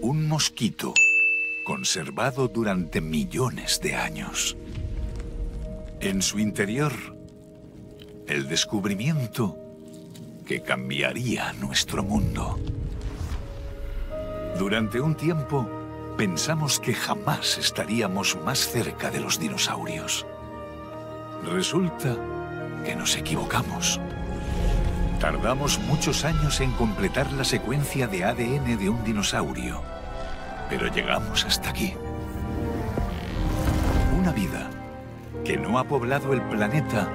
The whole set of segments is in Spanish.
Un mosquito conservado durante millones de años. En su interior, el descubrimiento que cambiaría nuestro mundo. Durante un tiempo, pensamos que jamás estaríamos más cerca de los dinosaurios. Resulta que nos equivocamos. Tardamos muchos años en completar la secuencia de ADN de un dinosaurio, pero llegamos hasta aquí. Una vida que no ha poblado el planeta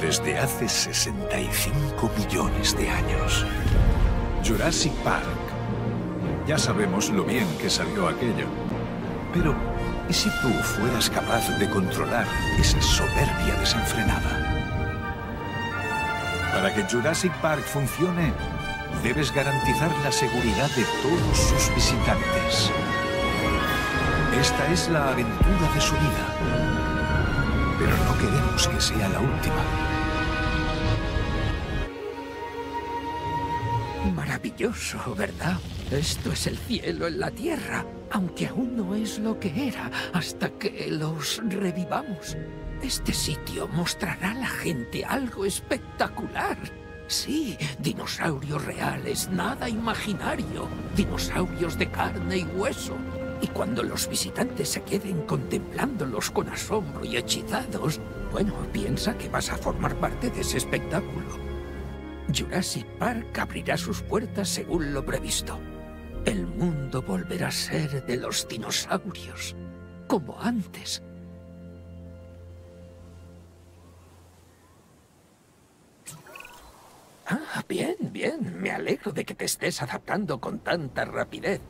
desde hace 65 millones de años. Jurassic Park. Ya sabemos lo bien que salió aquello. Pero, ¿y si tú fueras capaz de controlar esa soberbia desenfrenada? Para que Jurassic Park funcione, debes garantizar la seguridad de todos sus visitantes. Esta es la aventura de su vida. Pero no queremos que sea la última. Maravilloso, ¿verdad? Esto es el cielo en la tierra, aunque aún no es lo que era hasta que los revivamos. Este sitio mostrará a la gente algo espectacular. Sí, dinosaurios reales, nada imaginario. Dinosaurios de carne y hueso. Y cuando los visitantes se queden contemplándolos con asombro y hechizados, bueno, piensa que vas a formar parte de ese espectáculo. Jurassic Park abrirá sus puertas según lo previsto. El mundo volverá a ser de los dinosaurios, como antes. Bien, bien. Me alegro de que te estés adaptando con tanta rapidez.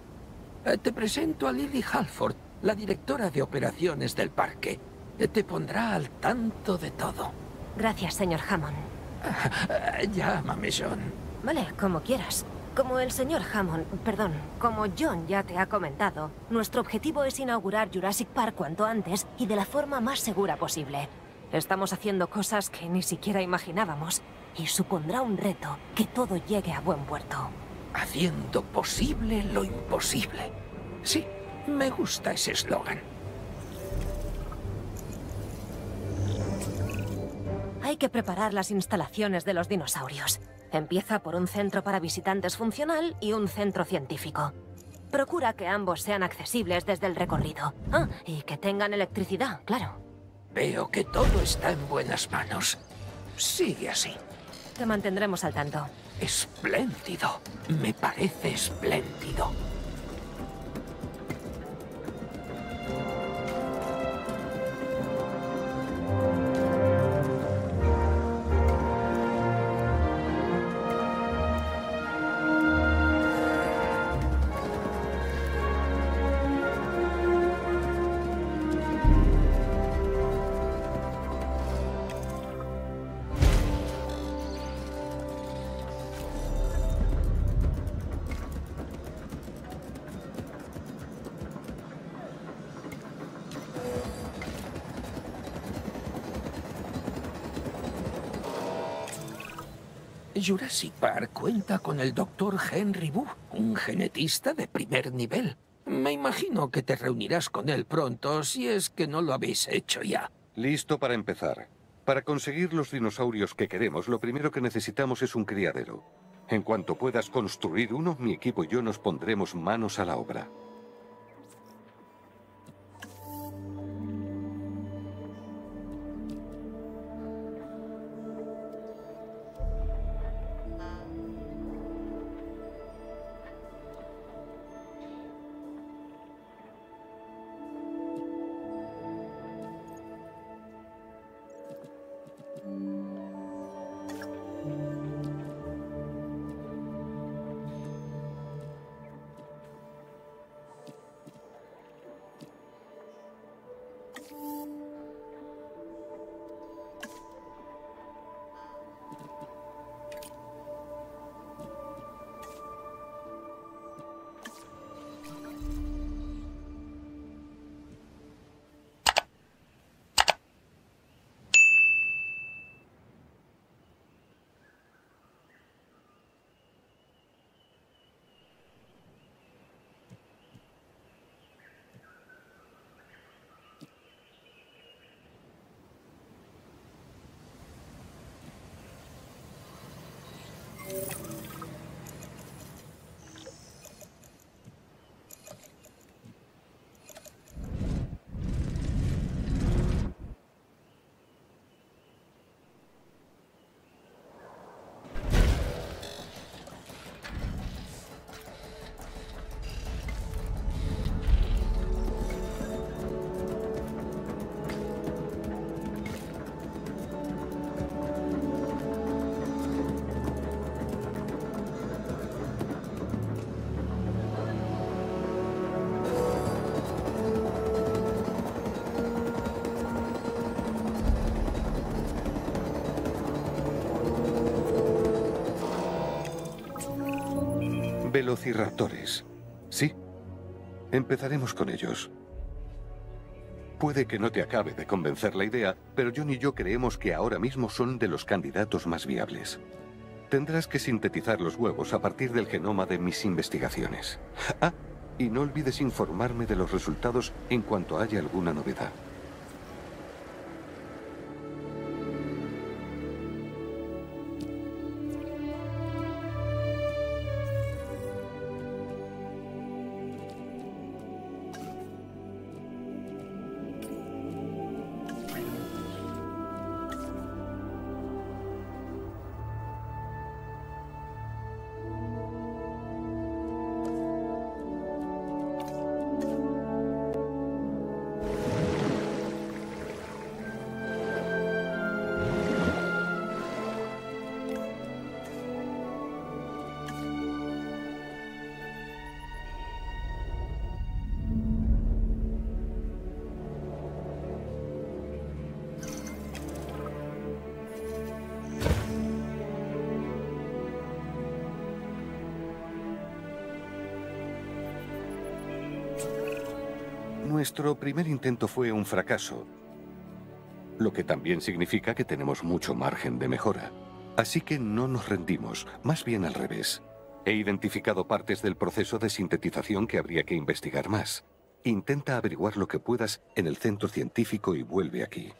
Eh, te presento a Lily Halford, la directora de operaciones del parque. Eh, te pondrá al tanto de todo. Gracias, señor Hammond. Eh, llámame John. Vale, como quieras. Como el señor Hammond, perdón, como John ya te ha comentado, nuestro objetivo es inaugurar Jurassic Park cuanto antes y de la forma más segura posible. Estamos haciendo cosas que ni siquiera imaginábamos y supondrá un reto que todo llegue a buen puerto. Haciendo posible lo imposible. Sí, me gusta ese eslogan. Hay que preparar las instalaciones de los dinosaurios. Empieza por un centro para visitantes funcional y un centro científico. Procura que ambos sean accesibles desde el recorrido. Ah, y que tengan electricidad, claro. Veo que todo está en buenas manos. Sigue así. Te mantendremos al tanto. Espléndido. Me parece espléndido. Jurassic Park cuenta con el Dr. Henry Wu, un genetista de primer nivel. Me imagino que te reunirás con él pronto, si es que no lo habéis hecho ya. Listo para empezar. Para conseguir los dinosaurios que queremos, lo primero que necesitamos es un criadero. En cuanto puedas construir uno, mi equipo y yo nos pondremos manos a la obra. Velociraptores. Sí. Empezaremos con ellos. Puede que no te acabe de convencer la idea, pero John y yo creemos que ahora mismo son de los candidatos más viables. Tendrás que sintetizar los huevos a partir del genoma de mis investigaciones. Ah, y no olvides informarme de los resultados en cuanto haya alguna novedad. Nuestro primer intento fue un fracaso, lo que también significa que tenemos mucho margen de mejora. Así que no nos rendimos, más bien al revés. He identificado partes del proceso de sintetización que habría que investigar más. Intenta averiguar lo que puedas en el centro científico y vuelve aquí.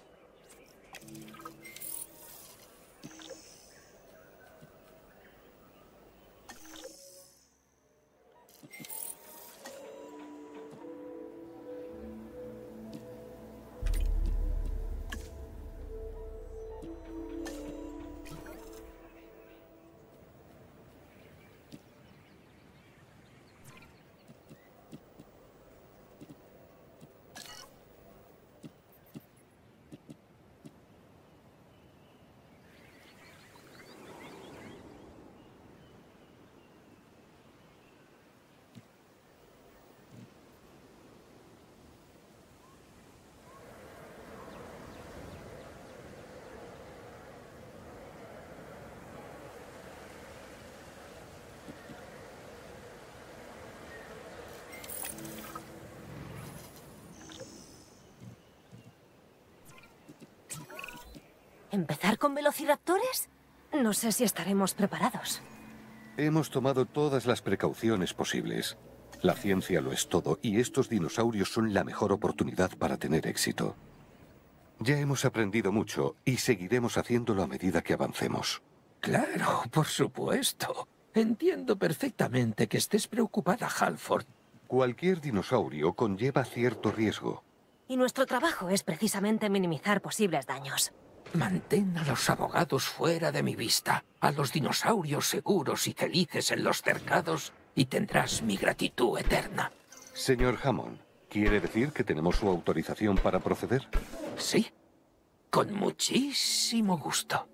¿Empezar con velociraptores? No sé si estaremos preparados. Hemos tomado todas las precauciones posibles. La ciencia lo es todo y estos dinosaurios son la mejor oportunidad para tener éxito. Ya hemos aprendido mucho y seguiremos haciéndolo a medida que avancemos. Claro, por supuesto. Entiendo perfectamente que estés preocupada, Halford. Cualquier dinosaurio conlleva cierto riesgo. Y nuestro trabajo es precisamente minimizar posibles daños. Mantén a los abogados fuera de mi vista, a los dinosaurios seguros y felices en los cercados, y tendrás mi gratitud eterna. Señor Hammond, ¿quiere decir que tenemos su autorización para proceder? Sí, con muchísimo gusto.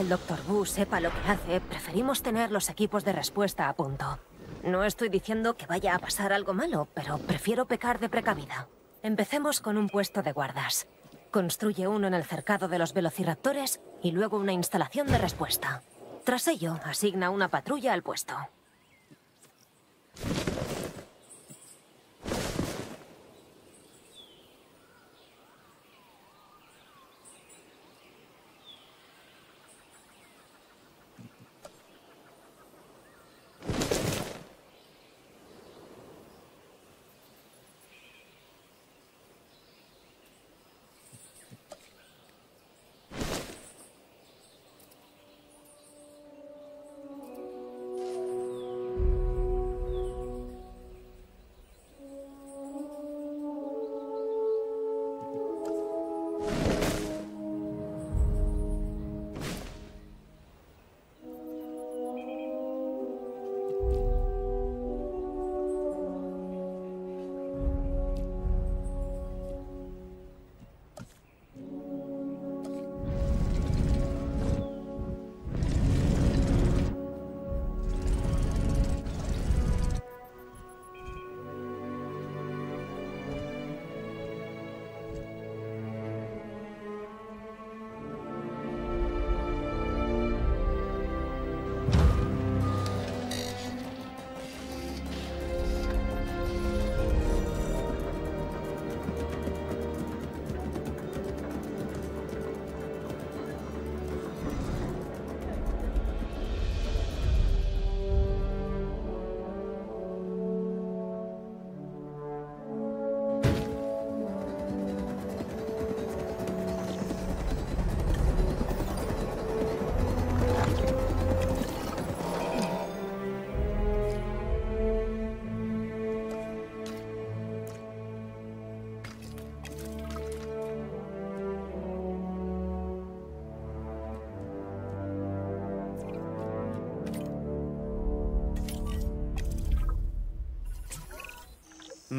El Dr. Wu sepa lo que hace, preferimos tener los equipos de respuesta a punto. No estoy diciendo que vaya a pasar algo malo, pero prefiero pecar de precavida. Empecemos con un puesto de guardas. Construye uno en el cercado de los velociraptores y luego una instalación de respuesta. Tras ello, asigna una patrulla al puesto.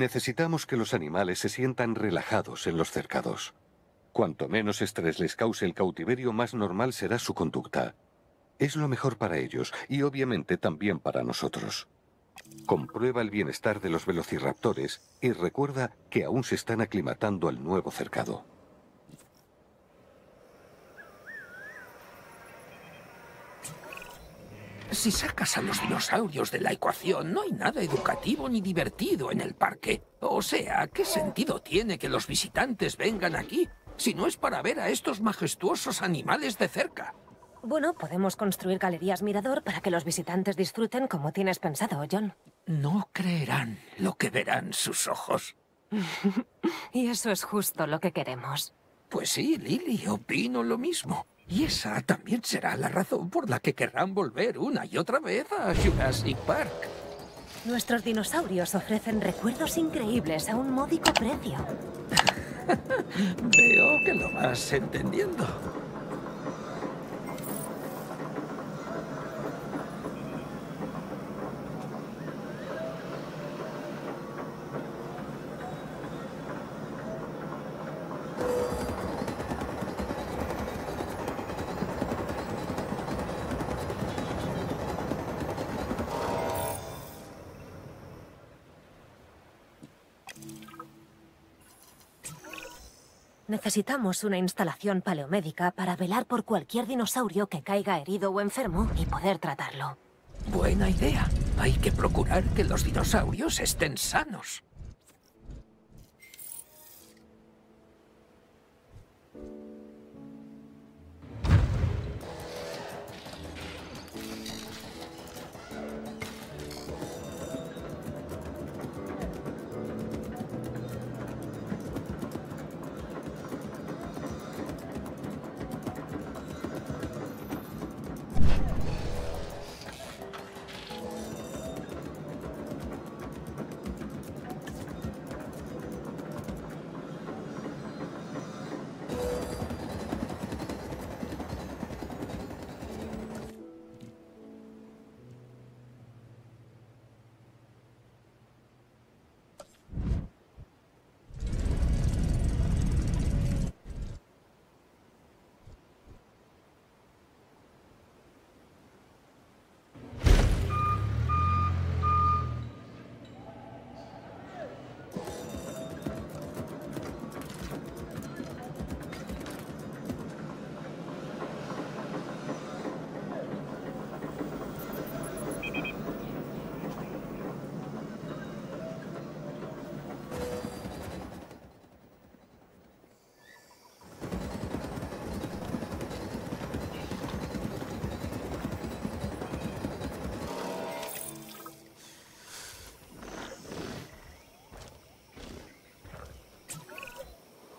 Necesitamos que los animales se sientan relajados en los cercados. Cuanto menos estrés les cause el cautiverio, más normal será su conducta. Es lo mejor para ellos y obviamente también para nosotros. Comprueba el bienestar de los velociraptores y recuerda que aún se están aclimatando al nuevo cercado. Si sacas a los dinosaurios de la ecuación, no hay nada educativo ni divertido en el parque. O sea, ¿qué sentido tiene que los visitantes vengan aquí si no es para ver a estos majestuosos animales de cerca? Bueno, podemos construir galerías mirador para que los visitantes disfruten como tienes pensado, John. No creerán lo que verán sus ojos. y eso es justo lo que queremos. Pues sí, Lily, opino lo mismo. Y esa también será la razón por la que querrán volver una y otra vez a Jurassic Park. Nuestros dinosaurios ofrecen recuerdos increíbles a un módico precio. Veo que lo vas entendiendo. Necesitamos una instalación paleomédica para velar por cualquier dinosaurio que caiga herido o enfermo y poder tratarlo. Buena idea. Hay que procurar que los dinosaurios estén sanos.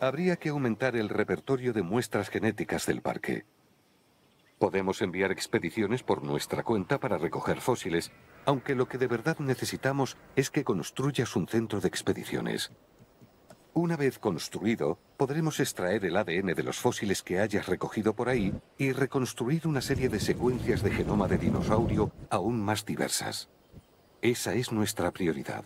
Habría que aumentar el repertorio de muestras genéticas del parque. Podemos enviar expediciones por nuestra cuenta para recoger fósiles, aunque lo que de verdad necesitamos es que construyas un centro de expediciones. Una vez construido, podremos extraer el ADN de los fósiles que hayas recogido por ahí y reconstruir una serie de secuencias de genoma de dinosaurio aún más diversas. Esa es nuestra prioridad.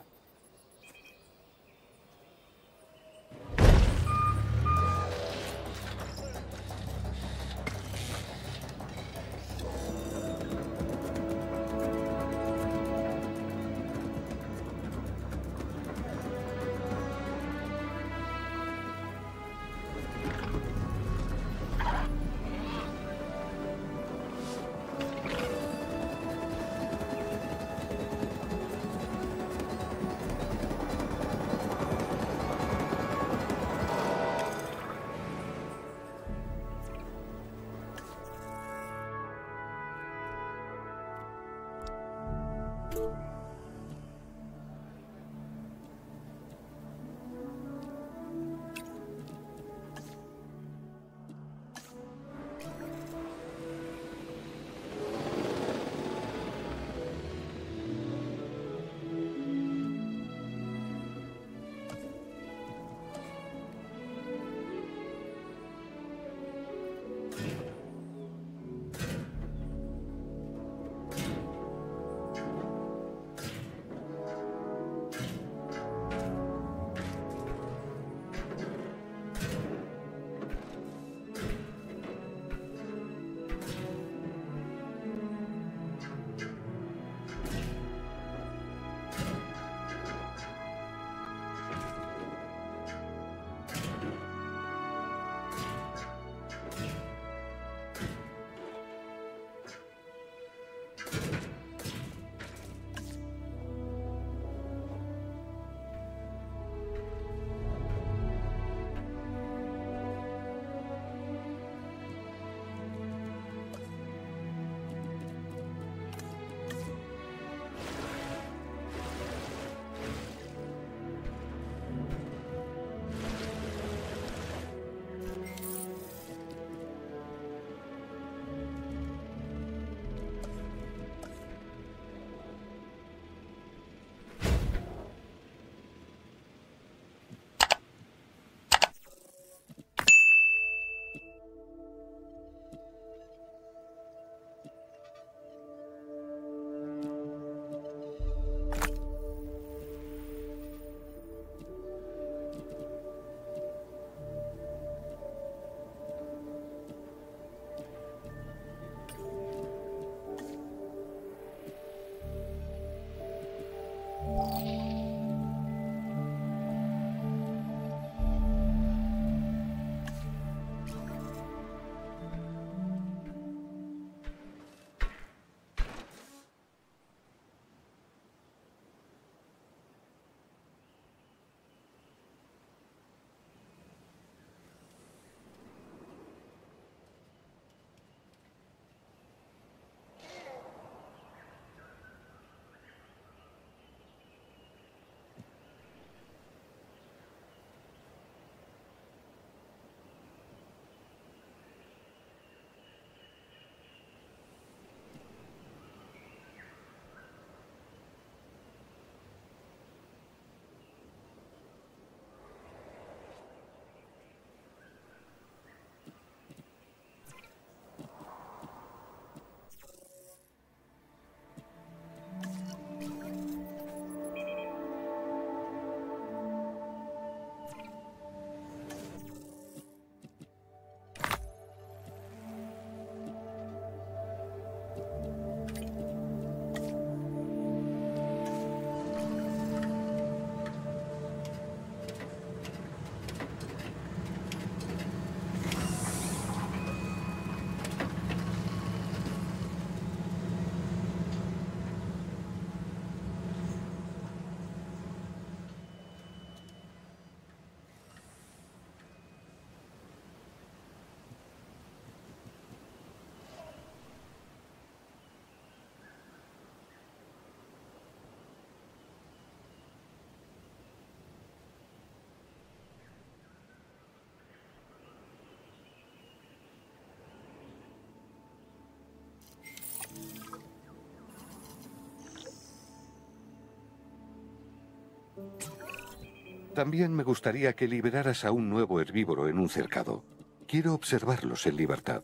También me gustaría que liberaras a un nuevo herbívoro en un cercado. Quiero observarlos en libertad.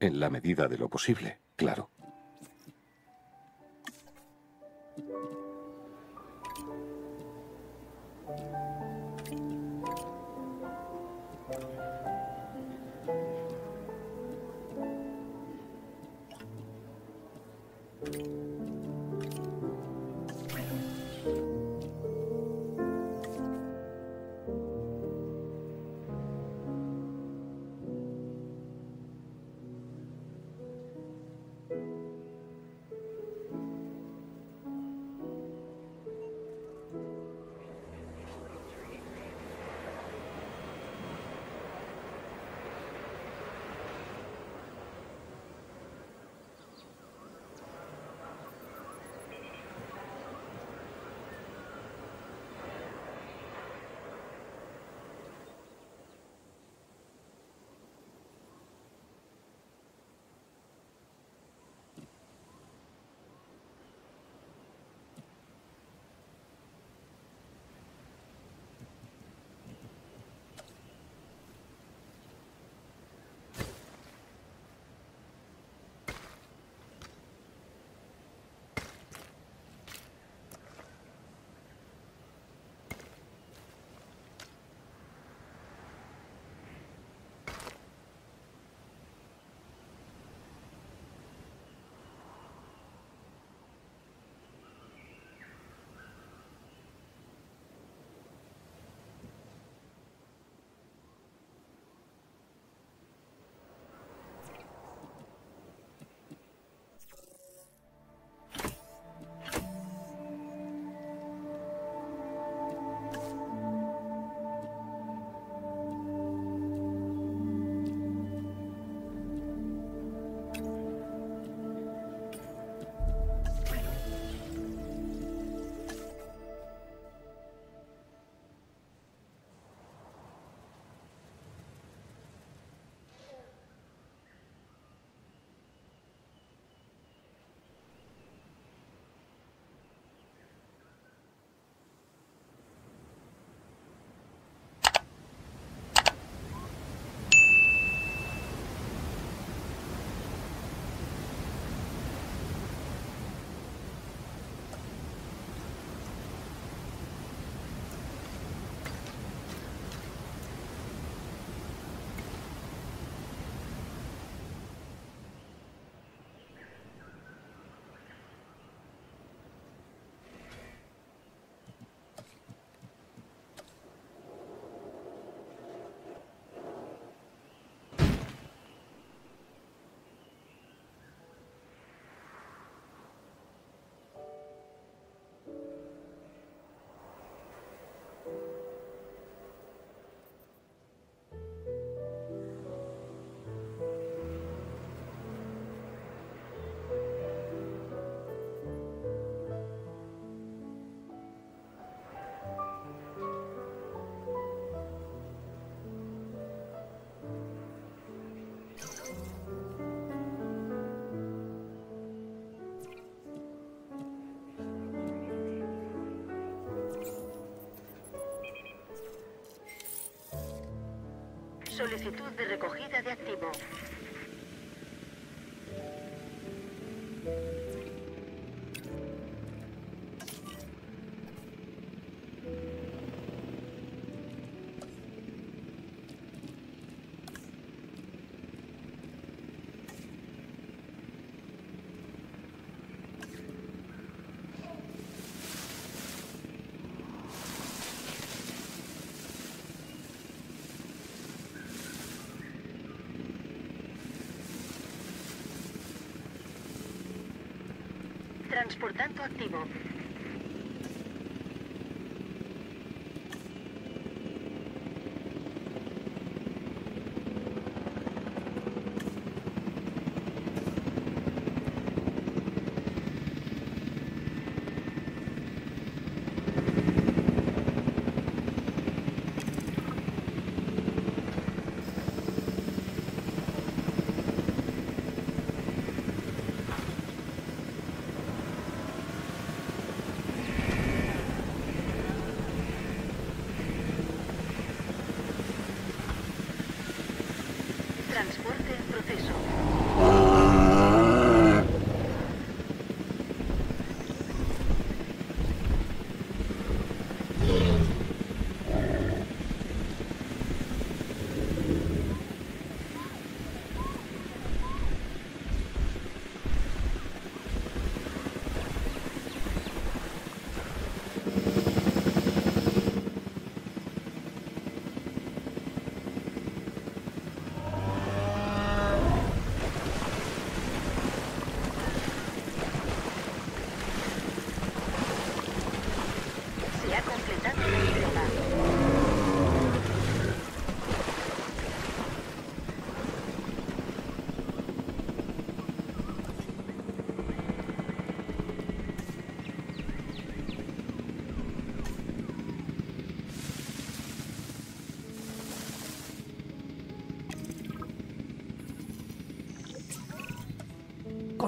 En la medida de lo posible, claro. Solicitud de recogida de activo. Transportando activo.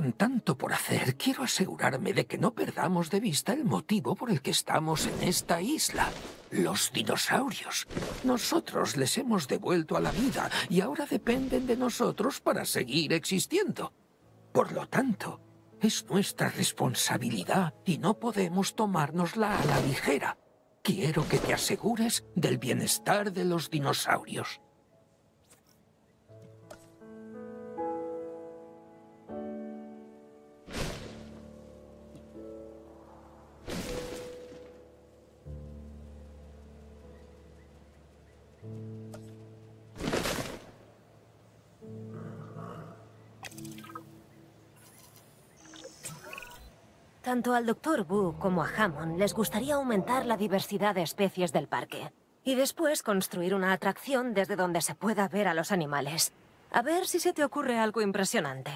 Con tanto por hacer, quiero asegurarme de que no perdamos de vista el motivo por el que estamos en esta isla. Los dinosaurios. Nosotros les hemos devuelto a la vida y ahora dependen de nosotros para seguir existiendo. Por lo tanto, es nuestra responsabilidad y no podemos tomárnosla a la ligera. Quiero que te asegures del bienestar de los dinosaurios. Tanto al Dr. Wu como a Hammond les gustaría aumentar la diversidad de especies del parque. Y después construir una atracción desde donde se pueda ver a los animales. A ver si se te ocurre algo impresionante.